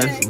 nice.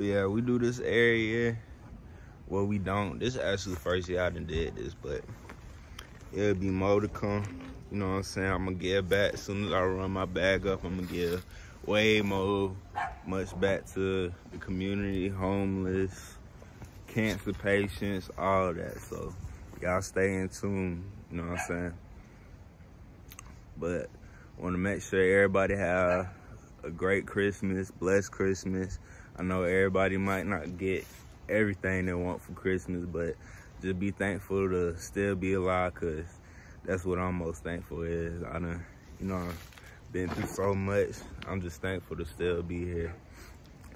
But yeah, we do this area. Well, we don't. This is actually the first year I done did this, but it'll be more to come. You know what I'm saying? I'm gonna give back as soon as I run my bag up. I'm gonna give way more, much back to the community, homeless, cancer patients, all that. So y'all stay in tune, you know what I'm saying? But want to make sure everybody have a great Christmas, blessed Christmas. I know everybody might not get everything they want for Christmas, but just be thankful to still be alive because that's what I'm most thankful is. I done, you know, been through so much. I'm just thankful to still be here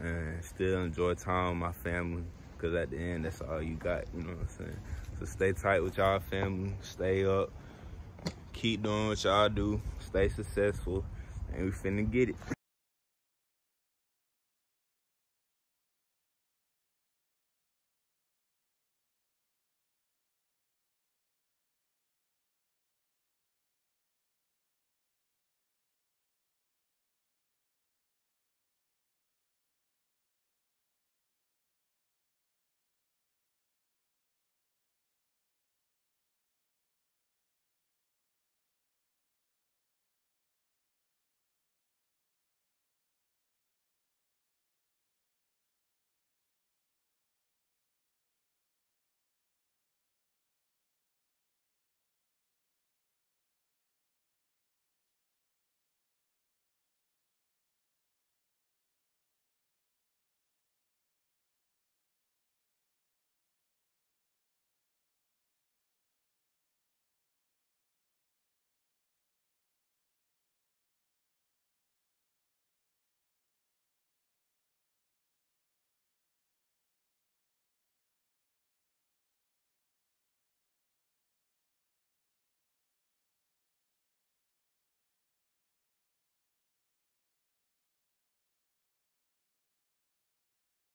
and still enjoy time with my family because at the end, that's all you got, you know what I'm saying? So stay tight with y'all family, stay up, keep doing what y'all do, stay successful, and we finna get it.